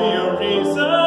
only a reason.